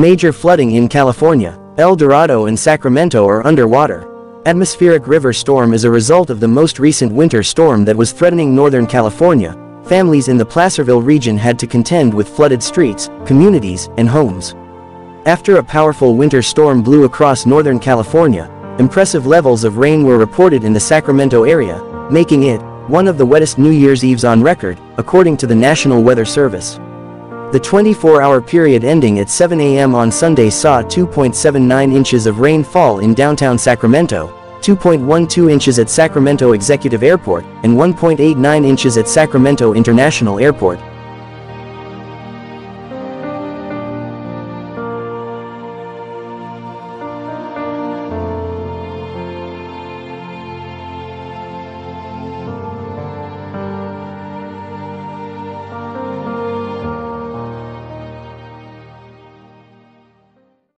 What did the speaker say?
Major flooding in California. El Dorado and Sacramento are underwater. Atmospheric river storm is a result of the most recent winter storm that was threatening Northern California. Families in the Placerville region had to contend with flooded streets, communities, and homes. After a powerful winter storm blew across Northern California, impressive levels of rain were reported in the Sacramento area, making it one of the wettest New Year's Eves on record, according to the National Weather Service. The 24-hour period ending at 7 a.m. on Sunday saw 2.79 inches of rain fall in downtown Sacramento, 2.12 inches at Sacramento Executive Airport, and 1.89 inches at Sacramento International Airport,